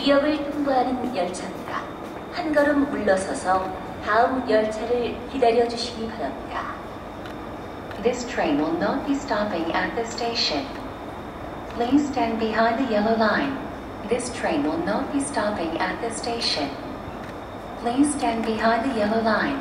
의왕역을 통보하는 열차입니다. 한 걸음 물러서서 다음 열차를 기다려 주시기 바랍니다. This train will not be stopping at the station. Please stand behind the yellow line. This train will not be stopping at the station. Please stand behind the yellow line.